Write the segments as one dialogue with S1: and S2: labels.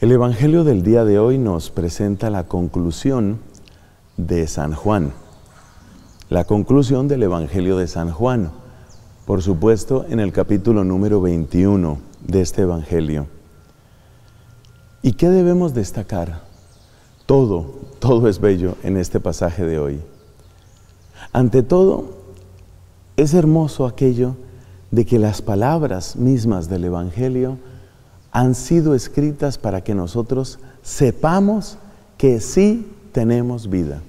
S1: El Evangelio del día de hoy nos presenta la conclusión de San Juan. La conclusión del Evangelio de San Juan, por supuesto en el capítulo número 21 de este Evangelio. ¿Y qué debemos destacar? Todo, todo es bello en este pasaje de hoy. Ante todo, es hermoso aquello de que las palabras mismas del Evangelio han sido escritas para que nosotros sepamos que sí tenemos vida.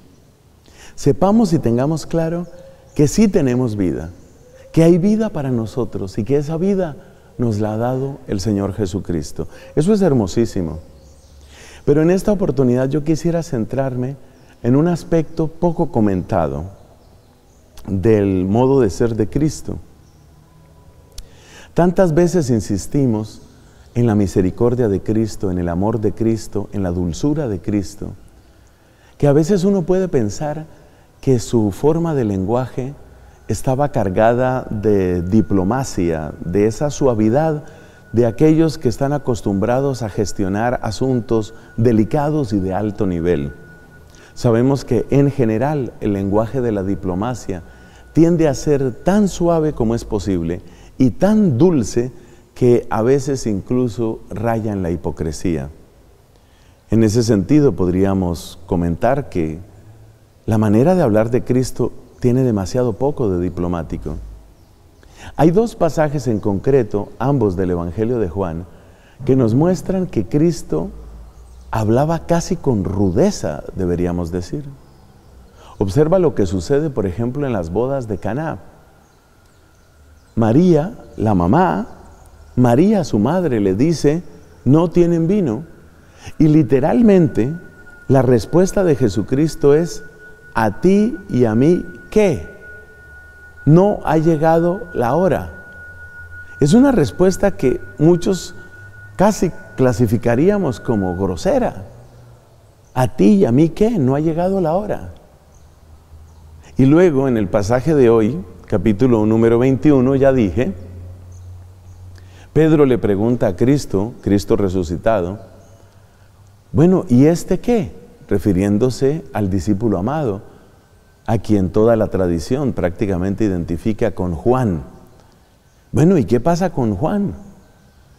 S1: Sepamos y tengamos claro que sí tenemos vida, que hay vida para nosotros y que esa vida nos la ha dado el Señor Jesucristo. Eso es hermosísimo. Pero en esta oportunidad yo quisiera centrarme en un aspecto poco comentado del modo de ser de Cristo. Tantas veces insistimos en la misericordia de Cristo, en el amor de Cristo, en la dulzura de Cristo, que a veces uno puede pensar que su forma de lenguaje estaba cargada de diplomacia, de esa suavidad de aquellos que están acostumbrados a gestionar asuntos delicados y de alto nivel. Sabemos que en general el lenguaje de la diplomacia tiende a ser tan suave como es posible y tan dulce que a veces incluso rayan la hipocresía. En ese sentido podríamos comentar que la manera de hablar de Cristo tiene demasiado poco de diplomático. Hay dos pasajes en concreto, ambos del Evangelio de Juan, que nos muestran que Cristo hablaba casi con rudeza, deberíamos decir. Observa lo que sucede, por ejemplo, en las bodas de Caná. María, la mamá, María, su madre, le dice, no tienen vino. Y literalmente la respuesta de Jesucristo es, a ti y a mí, ¿qué? No ha llegado la hora. Es una respuesta que muchos casi clasificaríamos como grosera. A ti y a mí, ¿qué? No ha llegado la hora. Y luego en el pasaje de hoy, capítulo número 21, ya dije, Pedro le pregunta a Cristo, Cristo resucitado, bueno, ¿y este qué? Refiriéndose al discípulo amado, a quien toda la tradición prácticamente identifica con Juan. Bueno, ¿y qué pasa con Juan?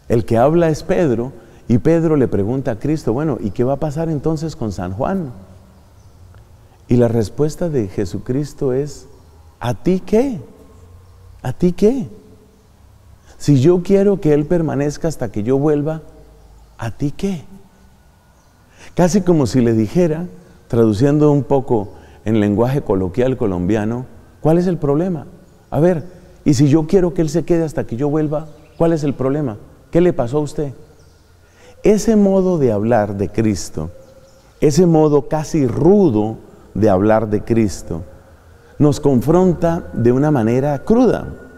S1: El que habla es Pedro y Pedro le pregunta a Cristo, bueno, ¿y qué va a pasar entonces con San Juan? Y la respuesta de Jesucristo es, ¿a ti qué? ¿A ti qué? Si yo quiero que Él permanezca hasta que yo vuelva, ¿a ti qué? Casi como si le dijera, traduciendo un poco en lenguaje coloquial colombiano, ¿cuál es el problema? A ver, y si yo quiero que Él se quede hasta que yo vuelva, ¿cuál es el problema? ¿Qué le pasó a usted? Ese modo de hablar de Cristo, ese modo casi rudo de hablar de Cristo, nos confronta de una manera cruda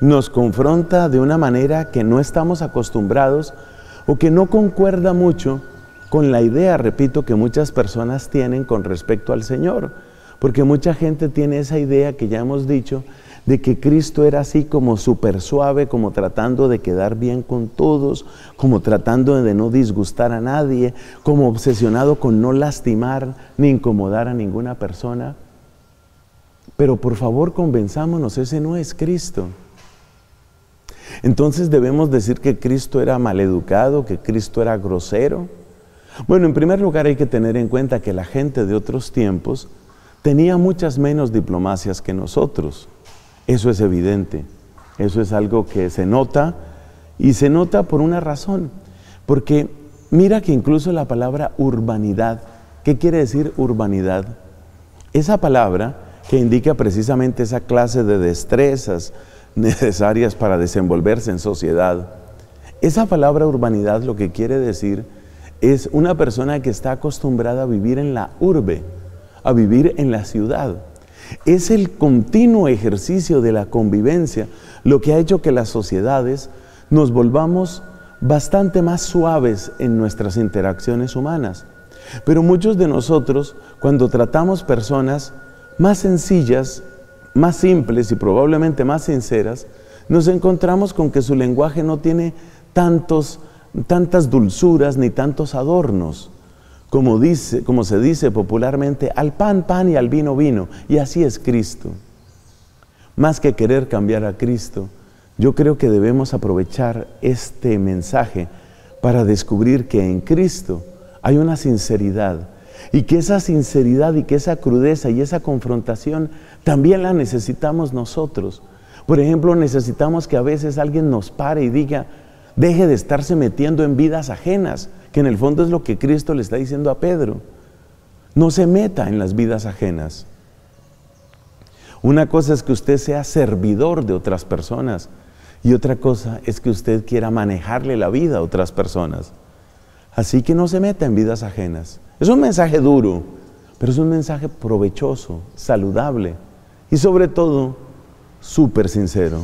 S1: nos confronta de una manera que no estamos acostumbrados o que no concuerda mucho con la idea, repito, que muchas personas tienen con respecto al Señor. Porque mucha gente tiene esa idea que ya hemos dicho, de que Cristo era así como súper suave, como tratando de quedar bien con todos, como tratando de no disgustar a nadie, como obsesionado con no lastimar ni incomodar a ninguna persona. Pero por favor convenzámonos, ese no es Cristo. Entonces debemos decir que Cristo era maleducado, que Cristo era grosero. Bueno, en primer lugar hay que tener en cuenta que la gente de otros tiempos tenía muchas menos diplomacias que nosotros. Eso es evidente. Eso es algo que se nota y se nota por una razón. Porque mira que incluso la palabra urbanidad, ¿qué quiere decir urbanidad? Esa palabra que indica precisamente esa clase de destrezas, necesarias para desenvolverse en sociedad. Esa palabra urbanidad lo que quiere decir es una persona que está acostumbrada a vivir en la urbe, a vivir en la ciudad. Es el continuo ejercicio de la convivencia lo que ha hecho que las sociedades nos volvamos bastante más suaves en nuestras interacciones humanas. Pero muchos de nosotros, cuando tratamos personas más sencillas, más simples y probablemente más sinceras, nos encontramos con que su lenguaje no tiene tantos tantas dulzuras ni tantos adornos. Como, dice, como se dice popularmente, al pan, pan y al vino, vino. Y así es Cristo. Más que querer cambiar a Cristo, yo creo que debemos aprovechar este mensaje para descubrir que en Cristo hay una sinceridad y que esa sinceridad y que esa crudeza y esa confrontación también la necesitamos nosotros. Por ejemplo, necesitamos que a veces alguien nos pare y diga, deje de estarse metiendo en vidas ajenas, que en el fondo es lo que Cristo le está diciendo a Pedro. No se meta en las vidas ajenas. Una cosa es que usted sea servidor de otras personas y otra cosa es que usted quiera manejarle la vida a otras personas. Así que no se meta en vidas ajenas. Es un mensaje duro, pero es un mensaje provechoso, saludable y sobre todo súper sincero.